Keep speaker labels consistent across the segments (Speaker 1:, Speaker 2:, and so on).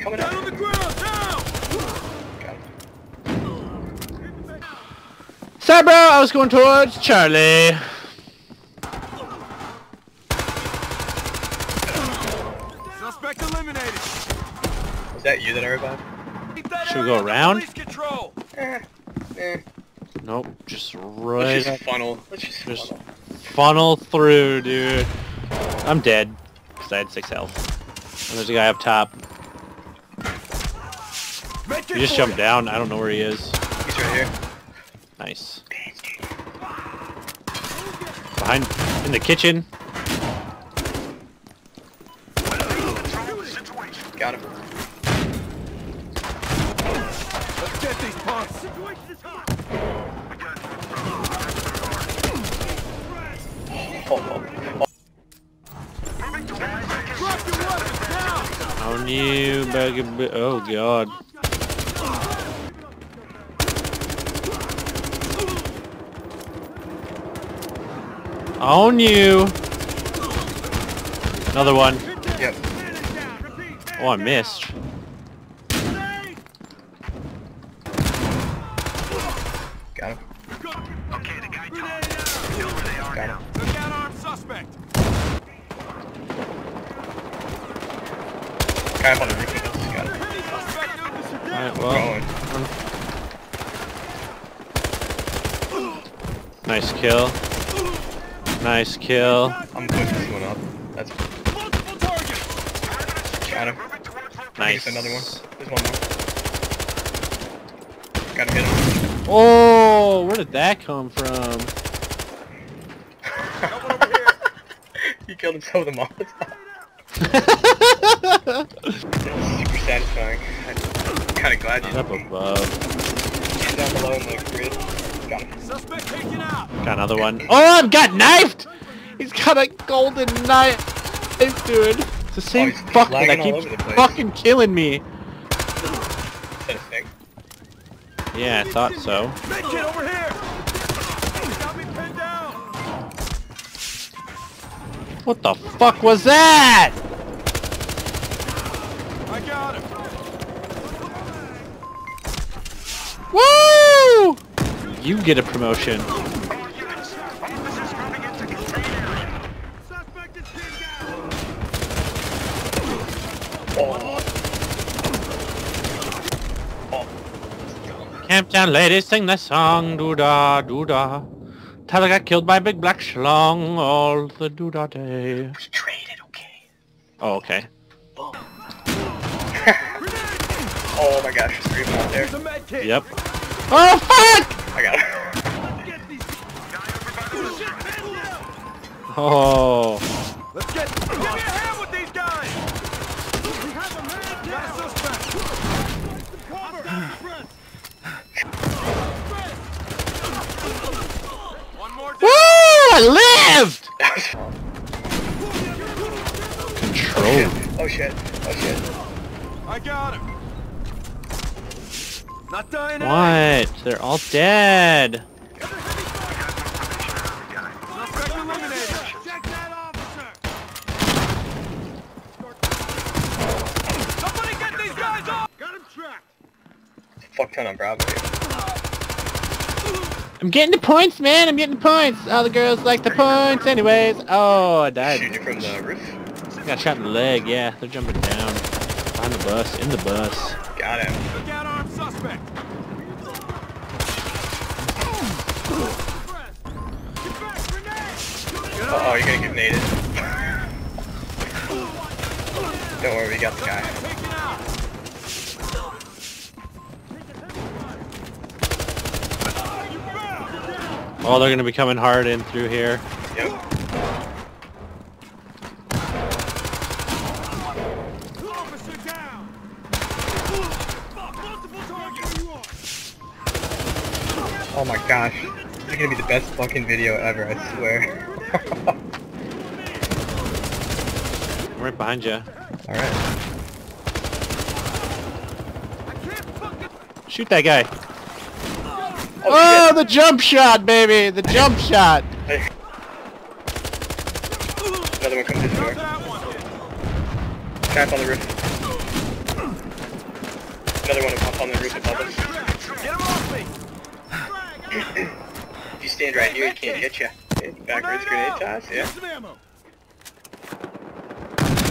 Speaker 1: coming
Speaker 2: Down
Speaker 1: up.
Speaker 2: on the ground, now!
Speaker 1: Got.
Speaker 3: Sorry, bro. I was going towards Charlie.
Speaker 2: Suspect eliminated.
Speaker 1: Was that you that I revived?
Speaker 2: Keep that
Speaker 3: Should we go around?
Speaker 1: Eh. Eh.
Speaker 3: Nope. Just right.
Speaker 1: Let's just funnel. Let's just,
Speaker 3: Just-
Speaker 1: funnel.
Speaker 3: funnel through, dude. I'm dead. Because I had 6 health. And there's a guy up top.
Speaker 2: Medkit
Speaker 3: He just
Speaker 2: for
Speaker 3: jumped down. I don't know where he is.
Speaker 1: He's right here.
Speaker 3: Nice. Behind, in the kitchen.
Speaker 1: Got him.
Speaker 2: Let's get these punks.
Speaker 1: Oh, oh, oh.
Speaker 2: Drop your weapons now.
Speaker 3: On you, buggy Oh, God. On you. Another one.
Speaker 1: Yep.
Speaker 3: Oh, I missed.
Speaker 1: Got him. Got him.
Speaker 2: Look out, armed suspect.
Speaker 1: Guy up on the roof. Got him.
Speaker 3: Alright, well.
Speaker 1: Going.
Speaker 3: Um, nice kill. Nice kill.
Speaker 1: I'm pushing this one up. That's
Speaker 2: Multiple targets.
Speaker 1: got him.
Speaker 3: Nice.
Speaker 1: There's another one. There's one more. Gotta hit him.
Speaker 3: Oh, where did that come from?
Speaker 2: Got one over here.
Speaker 1: he killed himself with a Molotov. Super satisfying. I'm kinda glad you
Speaker 3: Up above.
Speaker 1: Down below in the grid. Got.
Speaker 2: Suspect taken out.
Speaker 3: Got another one. Oh, I've got knifed! He's got a golden knife, dude. It's the same oh,
Speaker 1: he's
Speaker 3: fuck that keeps
Speaker 1: the place.
Speaker 3: fucking killing me.
Speaker 1: Is that a thing?
Speaker 3: Yeah, I thought so.
Speaker 2: Medkit over here. Got me pinned down.
Speaker 3: What the fuck was that?
Speaker 2: I got him.
Speaker 3: Woo! You get a promotion.
Speaker 2: Suspect is down.
Speaker 1: Oh. Oh.
Speaker 3: Camptown ladies sing the song, doo da doo da. Tyler got killed by a big black schlong all the doo da day.
Speaker 1: We traded, okay.
Speaker 3: Oh, okay.
Speaker 1: oh my gosh, there's three out there.
Speaker 2: There's a medkit.
Speaker 3: Yep. Oh fuck!
Speaker 1: I got him.
Speaker 2: Get these. Shit, handle them.
Speaker 3: Oh.
Speaker 2: Let's get. Give me a hand with these guys. We have a man down. Got a suspect. Cover. One more
Speaker 3: Woo! I lived!
Speaker 1: oh
Speaker 3: Control.
Speaker 1: shit. Oh shit. Oh shit.
Speaker 2: I got him. Not dying.
Speaker 3: What? They're all dead.
Speaker 2: Suspect eliminated. Check that officer. Somebody get these guys off. Got him tracked.
Speaker 1: Fuck ton on Bravo.
Speaker 3: I'm getting the points, man. I'm getting the points. All the girls like the points anyways. Oh, I died.
Speaker 1: Shoot you from the roof.
Speaker 3: Got shot in the leg. Yeah, they're jumping down. Behind the bus. In the bus.
Speaker 1: Got him.
Speaker 2: Look out, armed suspect. Get back, grenade.
Speaker 1: Uh oh, you're gonna get naded. Don't worry, we got the guy.
Speaker 3: Oh, they're gonna be coming hard in through here.
Speaker 1: Yep.
Speaker 2: Officer down. Multiple targets.
Speaker 1: Oh my gosh. This is gonna be the best fucking video ever, I swear.
Speaker 3: I'm right behind you.
Speaker 1: Alright.
Speaker 2: I can't fucking.
Speaker 3: Shoot that guy.
Speaker 1: Oh,
Speaker 3: Oh, the jump shot, baby! The jump shot!
Speaker 1: Hey. Another one comes this
Speaker 2: Got
Speaker 1: door.
Speaker 2: that one.
Speaker 1: Trap on the roof. Another one up on the roof above us.
Speaker 2: Get him off me!
Speaker 1: If you stand right here, he can't hit you. Backwards grenade toss, yeah.
Speaker 2: Some.
Speaker 1: Oh,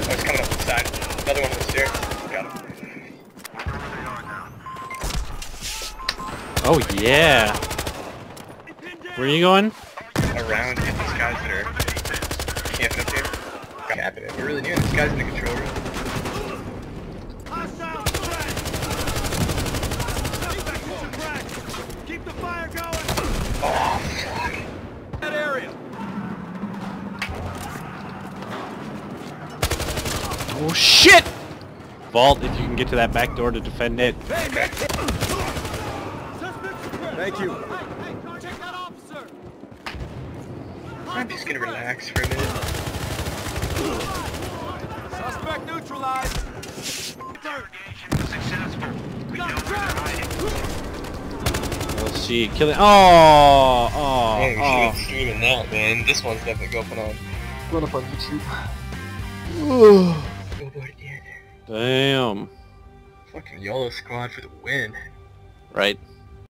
Speaker 1: he's coming up the side. Another one on the stairs. Got him.
Speaker 3: Oh yeah. Where are you going?
Speaker 1: Around hit these guys that are camping up here. Got happening. We're really near this guy's in the control room.
Speaker 3: Vault, if you can get to that back door to defend it.
Speaker 2: Hey, man! Suspect suppressed!
Speaker 4: Thank you.
Speaker 2: Hey, hey, check that officer!
Speaker 1: I'm just gonna relax for a minute.
Speaker 2: Suspect neutralized!
Speaker 5: Successful. We know where they're.
Speaker 3: Let's see, kill it. Oh, oh,
Speaker 1: Man, we should
Speaker 3: oh.
Speaker 1: streaming that, man. This one's definitely going on. Going up on YouTube. Billboard again.
Speaker 3: Damn.
Speaker 1: Fucking YOLO squad for the win.
Speaker 3: Right.